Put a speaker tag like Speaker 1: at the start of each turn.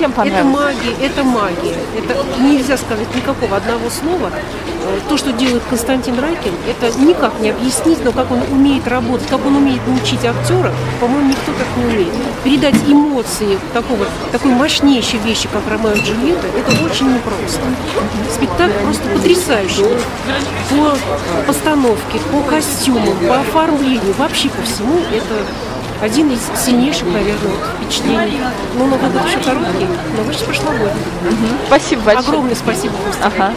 Speaker 1: чем
Speaker 2: Это
Speaker 1: понравилось?
Speaker 2: магия, это магия. Это нельзя сказать никакого одного слова. Э, То, что делает Константин Райкин, это никак не объяснить, но как он умеет работать, как он умеет научить актера, по-моему, никто так не умеет. Передать эмоции такого, такой мощнейшей вещи, как Ромео и Джульетта, это очень непросто. Спектакль просто потрясающий. По постановке, по костюмам, по оформлению, вообще по всему это один из сильнейших, наверное, впечатлений. Ну, Новый год еще короткий, но вы же прошлогодний.
Speaker 1: Спасибо большое.
Speaker 2: Огромное спасибо.
Speaker 1: Ага.